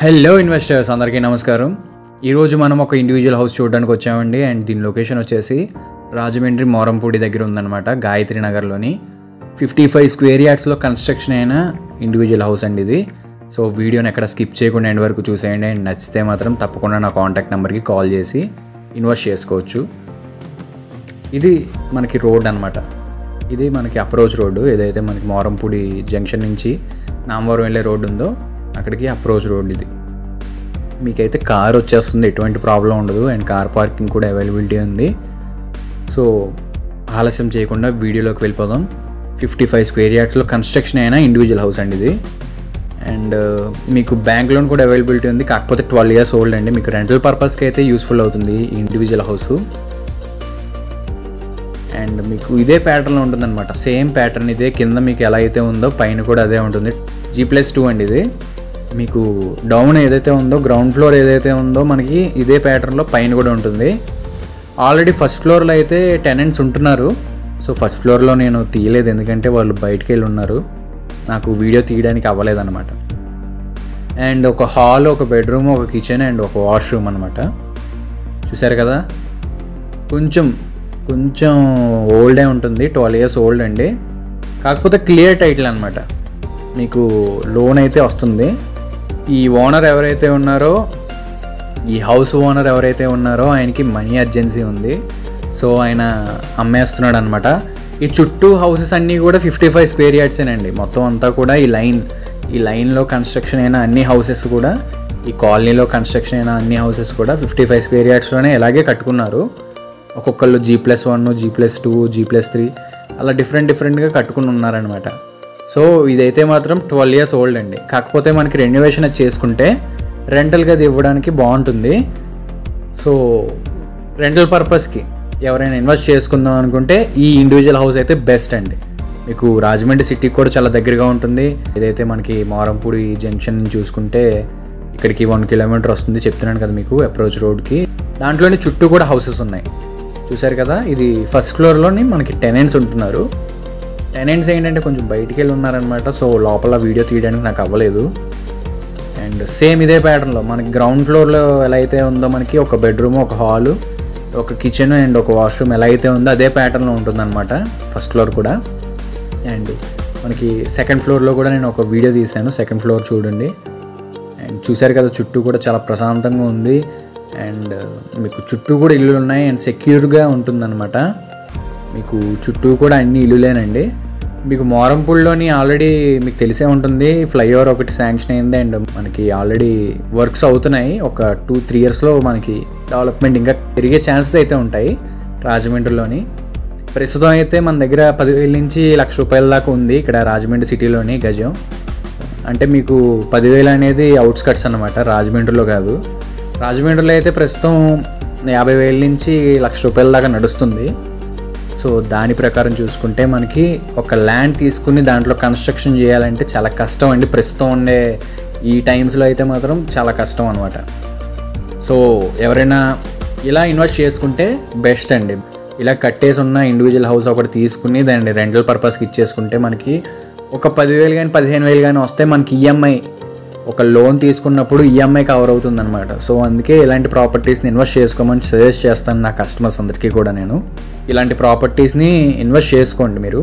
Hello investors అందరికీ నమస్కారం. ఈరోజు మనం ఒక ఇండివిజువల్ హౌస్ చూడడానికి వచ్చామండి. అండ్ దీని లొకేషన్ వచ్చేసి రాజమండ్రి మోరంపూడి దగ్గర ఉందన్నమాట గాయత్రి నగర్లోని. ఫిఫ్టీ ఫైవ్ స్క్వేర్ యార్డ్స్లో కన్స్ట్రక్షన్ అయిన ఇండివిజువల్ హౌస్ అండి ఇది. సో వీడియోని ఎక్కడ స్కిప్ చేయకుండా ఎండ్ వరకు చూసేయండి. అండ్ నచ్చితే మాత్రం తప్పకుండా నా కాంటాక్ట్ నెంబర్కి కాల్ చేసి ఇన్వెస్ట్ చేసుకోవచ్చు. ఇది మనకి రోడ్ అనమాట ఇది మనకి అప్రోచ్ రోడ్డు ఏదైతే మనకి మోరంపూడి జంక్షన్ నుంచి నామవరం వెళ్ళే రోడ్డు ఉందో అక్కడికి అప్రోచ్ రోడ్ ఇది. మీకైతే కార్ వచ్చేస్తుంది ఎటువంటి ప్రాబ్లం ఉండదు అండ్ కార్ పార్కింగ్ కూడా అవైలబిలిటీ ఉంది. సో ఆలస్యం చేయకుండా వీడియోలోకి వెళ్ళిపోదాం. ఫిఫ్టీ ఫైవ్ స్క్వేర్ యార్డ్స్లో కన్స్ట్రక్షన్ అయినా ఇండివిజువల్ హౌస్ అండి ఇది. అండ్ uh, మీకు బ్యాంక్ లోన్ కూడా అవైలబిలిటీ ఉంది కాకపోతే ట్వెల్వ్ ఇయర్స్ ఓల్డ్ అండి. మీకు రెంటల్ పర్పస్కి అయితే యూస్ఫుల్ అవుతుంది ఈ ఇండివిజువల్ హౌస్ అండ్ మీకు ఇదే ప్యాటర్న్ ఉంటుందన్నమాట. సేమ్ ప్యాటర్న్ ఇదే కింద మీకు ఎలా అయితే ఉందో పైన కూడా అదే ఉంటుంది. జీ ప్లస్ టూ అండి ఇది. మీకు డౌన్ ఏదైతే ఉందో గ్రౌండ్ ఫ్లోర్ ఏదైతే ఉందో మనకి ఇదే ప్యాటర్న్లో పైన కూడా ఉంటుంది. ఆల్రెడీ ఫస్ట్ ఫ్లోర్లో అయితే టెనెంట్స్ ఉంటున్నారు. సో ఫస్ట్ ఫ్లోర్లో నేను తీయలేదు ఎందుకంటే వాళ్ళు బయటికి వెళ్ళి ఉన్నారు. నాకు వీడియో తీయడానికి అవ్వలేదన్నమాట. అండ్ ఒక హాల్ ఒక బెడ్రూమ్ ఒక కిచెన్ అండ్ ఒక వాష్రూమ్ అనమాట చూసారు కదా? కొంచెం కొంచెం ఓల్డే ఉంటుంది. ట్వెల్వ్ ఇయర్స్ ఓల్డ్ అండి. కాకపోతే క్లియర్ టైటిల్ అనమాట మీకు లోన్ అయితే వస్తుంది. ఈ ఓనర్ ఎవరైతే ఉన్నారో ఈ హౌస్ ఓనర్ ఎవరైతే ఉన్నారో ఆయనకి మనీ అర్జెన్సీ ఉంది. సో ఆయన అమ్మేస్తున్నాడు అనమాట ఈ చుట్టూ హౌసెస్ అన్నీ కూడా ఫిఫ్టీ ఫైవ్ స్క్వేర్ యార్డ్సేనండి. మొత్తం అంతా కూడా ఈ లైన్ ఈ లైన్లో కన్స్ట్రక్షన్ అయిన అన్ని హౌసెస్ కూడా ఈ కాలనీలో కన్స్ట్రక్షన్ అయిన అన్ని హౌసెస్ కూడా ఫిఫ్టీ ఫైవ్ స్క్వేర్ యార్డ్స్లోనే ఇలాగే కట్టుకున్నారు. ఒక్కొక్కళ్ళు G plus one G plus two G plus three అలా డిఫరెంట్ డిఫరెంట్గా కట్టుకుని ఉన్నారనమాట సో ఇదైతే మాత్రం ట్వెల్వ్ ఇయర్స్ ఓల్డ్ అండి. కాకపోతే మనకి రెన్యువేషన్ అది చేసుకుంటే రెంటల్గా అది ఇవ్వడానికి బాగుంటుంది. సో రెంటల్ పర్పస్కి ఎవరైనా ఇన్వెస్ట్ చేసుకుందాం అనుకుంటే ఈ ఇండివిజువల్ హౌస్ అయితే బెస్ట్ అండి. మీకు రాజమండ్రి సిటీకి కూడా చాలా దగ్గరగా ఉంటుంది. ఏదైతే మనకి మారంపూడి జంక్షన్ చూసుకుంటే ఇక్కడికి వన్ కిలోమీటర్ వస్తుంది చెప్తున్నాను కదా మీకు అప్రోచ్ రోడ్కి దాంట్లోనే చుట్టూ కూడా హౌసెస్ ఉన్నాయి. చూసారు కదా? ఇది ఫస్ట్ ఫ్లోర్లోని మనకి టెనెంట్స్ ఉంటున్నారు. టెనెంట్స్ ఏంటంటే కొంచెం బయటికి వెళ్ళి ఉన్నారనమాట సో లోపల వీడియో తీయడానికి నాకు అవ్వలేదు. అండ్ సేమ్ ఇదే ప్యాటర్న్లో మనకి గ్రౌండ్ ఫ్లోర్లో ఎలా అయితే ఉందో మనకి ఒక బెడ్రూమ్ ఒక హాలు ఒక కిచెన్ అండ్ ఒక వాష్రూమ్ ఎలా అయితే ఉందో అదే ప్యాటర్న్లో ఉంటుందన్నమాట ఫస్ట్ ఫ్లోర్ కూడా. అండ్ మనకి సెకండ్ ఫ్లోర్లో కూడా నేను ఒక వీడియో తీశాను సెకండ్ ఫ్లోర్ చూడండి. అండ్ చూశారు కదా చుట్టూ కూడా చాలా ప్రశాంతంగా ఉంది. అండ్ మీకు చుట్టూ కూడా ఇల్లులు ఉన్నాయి అండ్ సెక్యూర్గా ఉంటుందన్నమాట. మీకు చుట్టూ కూడా అన్ని ఇల్లులేనండి. మీకు మోరంపూడిలోని ఆల్రెడీ మీకు తెలిసే ఉంటుంది. ఫ్లైఓవర్ ఒకటి శాంక్షన్ అయింది అండ్ మనకి ఆల్రెడీ వర్క్స్ అవుతున్నాయి. ఒక టూ త్రీ ఇయర్స్లో మనకి డెవలప్మెంట్ ఇంకా పెరిగే ఛాన్సెస్ అయితే ఉంటాయి రాజమండ్రిలోని. ప్రస్తుతం అయితే మన దగ్గర పదివేల నుంచి లక్ష రూపాయల దాకా ఉంది ఇక్కడ రాజమండ్రి సిటీలోని గజం. అంటే మీకు పదివేలు అనేది అవుట్స్కట్స్ అనమాట రాజమండ్రిలో కాదు. రాజమండ్రిలో అయితే ప్రస్తుతం యాభై వేల నుంచి లక్ష రూపాయల దాకా నడుస్తుంది. సో దాని ప్రకారం చూసుకుంటే మనకి ఒక ల్యాండ్ తీసుకుని దాంట్లో కన్స్ట్రక్షన్ చేయాలంటే చాలా కష్టం అండి. ప్రస్తుతం ఉండే ఈ టైమ్స్లో అయితే మాత్రం చాలా కష్టం అనమాట సో ఎవరైనా ఇలా ఇన్వెస్ట్ చేసుకుంటే బెస్ట్ అండి. ఇలా కట్టేసి ఉన్న ఇండివిజువల్ హౌస్ ఒకటి తీసుకుని దాన్ని రెంటల్ పర్పస్కి ఇచ్చేసుకుంటే మనకి ఒక పదివేలు కానీ పదిహేను వేలు కానీ వస్తే మనకి ఈఎంఐ ఒక లోన్ తీసుకున్నప్పుడు ఈఎంఐ కవర్ అవుతుంది అనమాట సో అందుకే ఇలాంటి ప్రాపర్టీస్ని ఇన్వెస్ట్ చేసుకోమని సజెస్ట్ చేస్తాను నా కస్టమర్స్ అందరికీ కూడా నేను. ఇలాంటి ప్రాపర్టీస్ని ఇన్వెస్ట్ చేసుకోండి మీరు.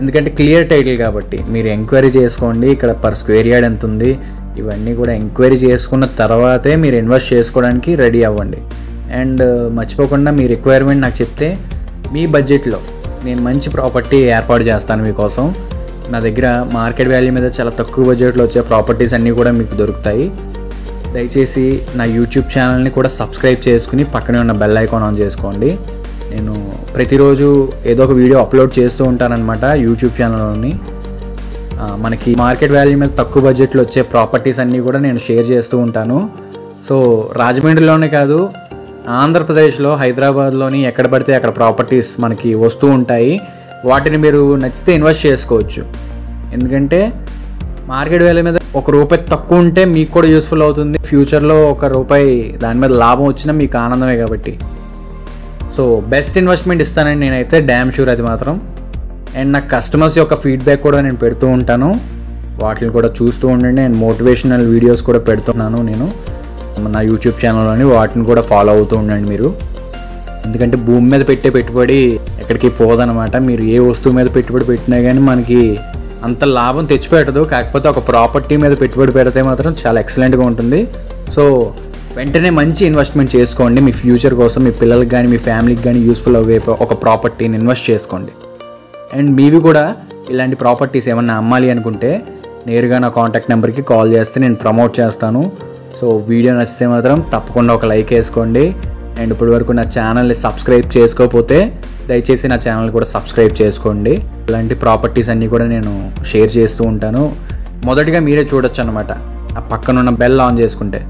ఎందుకంటే క్లియర్ టైటిల్ కాబట్టి మీరు ఎంక్వైరీ చేసుకోండి ఇక్కడ పర్ స్క్వేర్ యార్డ్ ఎంత ఉంది ఇవన్నీ కూడా ఎంక్వైరీ చేసుకున్న తర్వాతే మీరు ఇన్వెస్ట్ చేసుకోవడానికి రెడీ అవ్వండి. అండ్ uh, మర్చిపోకుండా మీ రిక్వైర్మెంట్ నాకు చెప్తే మీ బడ్జెట్లో నేను మంచి ప్రాపర్టీ ఏర్పాటు చేస్తాను మీకోసం. నా దగ్గర మార్కెట్ వాల్యూ మీద చాలా తక్కువ బడ్జెట్లో వచ్చే ప్రాపర్టీస్ అన్నీ కూడా మీకు దొరుకుతాయి. దయచేసి నా యూట్యూబ్ ఛానల్ని కూడా సబ్స్క్రైబ్ చేసుకుని పక్కనే ఉన్న బెల్ ఐకాన్ ఆన్ చేసుకోండి. నేను ప్రతిరోజు ఏదో ఒక వీడియో అప్లోడ్ చేస్తూ ఉంటానన్నమాట యూట్యూబ్ ఛానల్లోని. మనకి మార్కెట్ వాల్యూ మీద తక్కువ బడ్జెట్లో వచ్చే ప్రాపర్టీస్ అన్నీ కూడా నేను షేర్ చేస్తూ ఉంటాను. సో రాజమండ్రిలోనే కాదు ఆంధ్రప్రదేశ్లో హైదరాబాద్లోని ఎక్కడ పడితే అక్కడ ప్రాపర్టీస్ మనకి వస్తూ ఉంటాయి. వాటిని మీరు నచ్చితే ఇన్వెస్ట్ చేసుకోవచ్చు. ఎందుకంటే మార్కెట్ వాల్యూ మీద ఒక రూపాయి తక్కువ ఉంటే మీకు కూడా యూస్ఫుల్ అవుతుంది. ఫ్యూచర్లో ఒక రూపాయి దాని మీద లాభం వచ్చినా మీకు ఆనందమే కాబట్టి. సో బెస్ట్ ఇన్వెస్ట్మెంట్ ఇస్తానని నేనైతే డ్యామ్ షూర్ అది మాత్రం. అండ్ నా కస్టమర్స్ యొక్క ఫీడ్బ్యాక్ కూడా నేను పెడుతూ ఉంటాను. వాటిని కూడా చూస్తూ ఉండండి. అండ్ మోటివేషనల్ వీడియోస్ కూడా పెడుతున్నాను నేను. నా యూట్యూబ్ ఛానల్లోని వాటిని కూడా ఫాలో అవుతూ ఉండండి మీరు. ఎందుకంటే భూమి మీద పెట్టే పెట్టుబడి ఎక్కడికి పోదనమాట. మీరు ఏ వస్తువు మీద పెట్టుబడి పెట్టినా కానీ మనకి అంత లాభం తెచ్చిపెట్టదు. కాకపోతే ఒక ప్రాపర్టీ మీద పెట్టుబడి పెడితే మాత్రం చాలా ఎక్సలెంట్గా ఉంటుంది. సో వెంటనే మంచి ఇన్వెస్ట్మెంట్ చేసుకోండి. మీ ఫ్యూచర్ కోసం మీ పిల్లలకి కానీ మీ ఫ్యామిలీకి కానీ యూస్ఫుల్ అయ్యే ఒక ప్రాపర్టీని ఇన్వెస్ట్ చేసుకోండి. అండ్ మీవి కూడా ఇలాంటి ప్రాపర్టీస్ ఏమన్నా అమ్మాలి అనుకుంటే నేరుగా నా కాంటాక్ట్ నెంబర్కి కాల్ చేస్తే నేను ప్రమోట్ చేస్తాను. సో వీడియో నచ్చితే మాత్రం తప్పకుండా ఒక లైక్ వేసుకోండి. అండ్ ఇప్పటి వరకు నా ఛానల్ని సబ్స్క్రైబ్ చేసుకోకపోతే దయచేసి నా ఛానల్ కూడా సబ్స్క్రైబ్ చేసుకోండి. ఇలాంటి ప్రాపర్టీస్ అన్నీ కూడా నేను షేర్ చేస్తూ ఉంటాను. మొదటిగా మీరే చూడొచ్చు అనమాట ఆ పక్కనున్న బెల్ ఆన్ చేసుకుంటే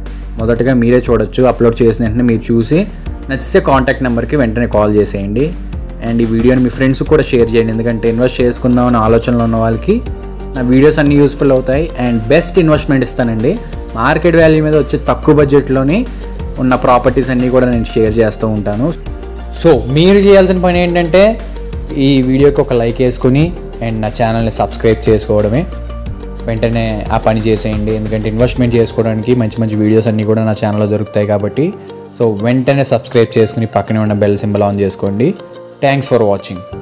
మొదటగా మీరే చూడొచ్చు. అప్లోడ్ చేసిన వెంటనే మీరు చూసి నచ్చితే కాంటాక్ట్ నెంబర్కి వెంటనే కాల్ చేసేయండి. అండ్ ఈ వీడియోని మీ ఫ్రెండ్స్ కూడా షేర్ చేయండి. ఎందుకంటే ఇన్వెస్ట్ చేసుకుందామని ఆలోచనలో ఉన్న వాళ్ళకి నా వీడియోస్ అన్నీ యూస్ఫుల్ అవుతాయి. అండ్ బెస్ట్ ఇన్వెస్ట్మెంట్ ఇస్తానండి. మార్కెట్ వాల్యూ మీద వచ్చే తక్కువ బడ్జెట్లోని ఉన్న ప్రాపర్టీస్ అన్నీ కూడా నేను షేర్ చేస్తూ ఉంటాను. సో మీరు చేయాల్సిన పని ఏంటంటే ఈ వీడియోకి ఒక లైక్ వేసుకుని అండ్ నా ఛానల్ని సబ్స్క్రైబ్ చేసుకోవడమే. వెంటనే ఆ పని చేసేయండి. ఎందుకంటే ఇన్వెస్ట్మెంట్ చేసుకోవడానికి మంచి మంచి వీడియోస్ అన్నీ కూడా నా ఛానల్లో దొరుకుతాయి కాబట్టి. సో వెంటనే సబ్స్క్రైబ్ చేసుకుని పక్కనే ఉన్న బెల్ సింబల్ ఆన్ చేసుకోండి. Thanks for watching